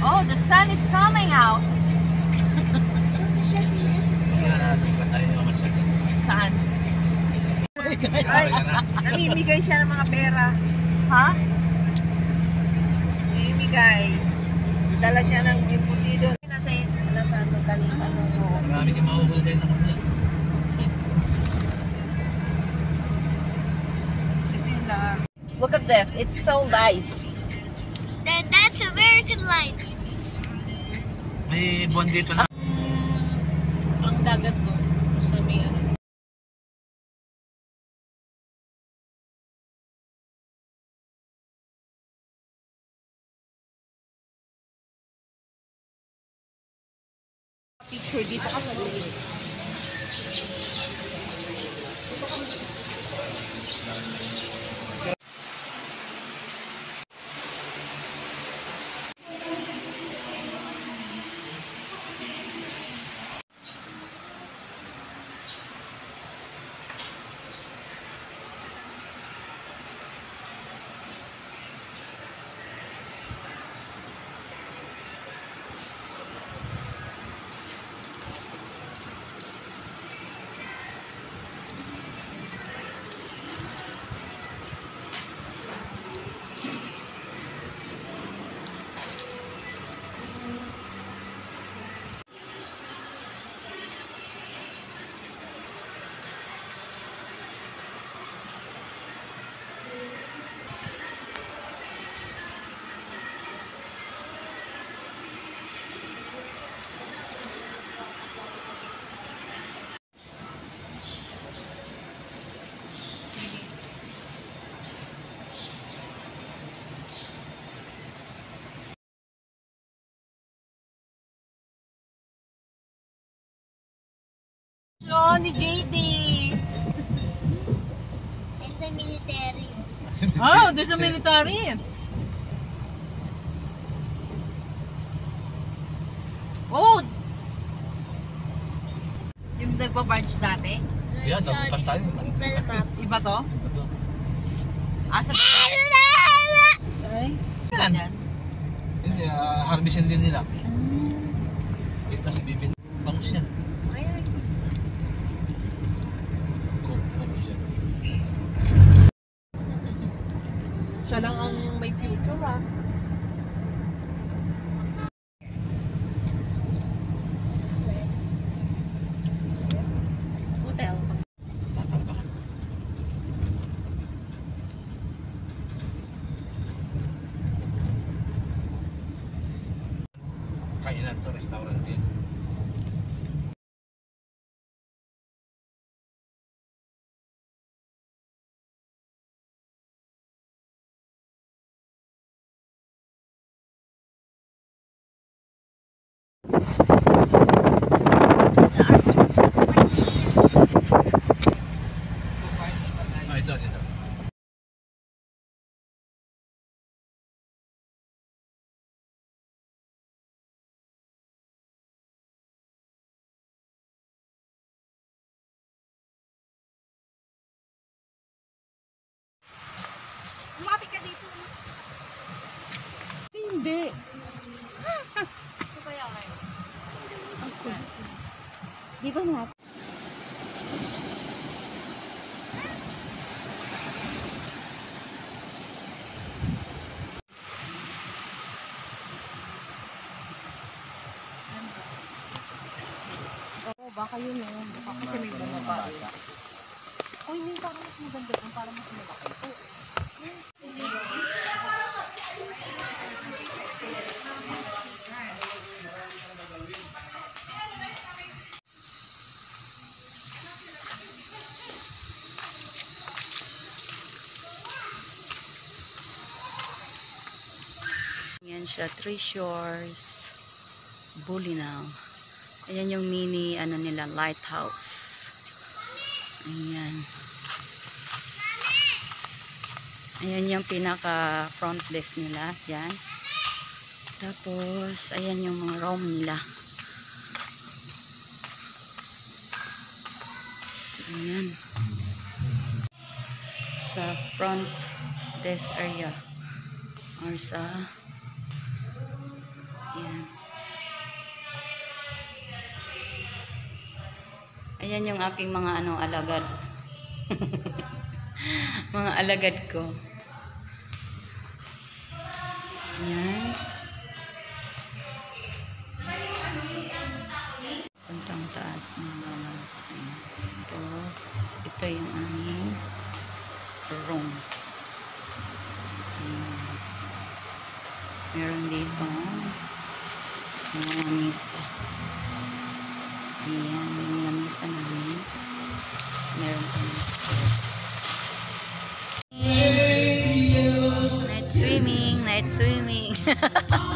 Oh, the sun is coming out. Saan? Ay, namimigay siya ng mga pera. Ha? Namimigay. Dala siya ng impunido. Nasa, nasa. Ano, so, Marami kang mahuhugay ito yung lahat. Look at this. It's so nice. Then that's American light. May buwan dito na. Ang dagat doon. Sa may ano. Picture dito ka sa dulo. Oh, ni JD. It's a military. Oh, there's a military. Oh! Yung nagpa-barge dati? Yan, nabukan tayo. Google map. Iba to? Asa Ay, Yan. yan. Hindi, ah, harvestin din nila. Ito si Bibin. Bangus yan. Siya lang ang may future ah. Hotel. Tatarbakan. Kainan to, restaurant din. Ah, ito, dito. Hindi. Dito na. Oo, baka yun eh. Baka kasi may bumaba. O hindi, parang mas maganda kung parang mas malaki. Oh. Siya, Three Shores, Bulinaw. Ayan yung mini, ano nila, lighthouse. Ayan. Ayan yung pinaka front desk nila. Yan. Tapos, ayan yung mga room nila. So, ayan. Sa front desk area. Or sa Ayan yung aking mga ano, alagad. mga alagad ko. Ayan. Puntang taas mga loves. Tapos, ito yung aming room. Ayan. Meron dito mga misa. Ayan, yung mga misa namin. Meron kami. Night swimming, night swimming.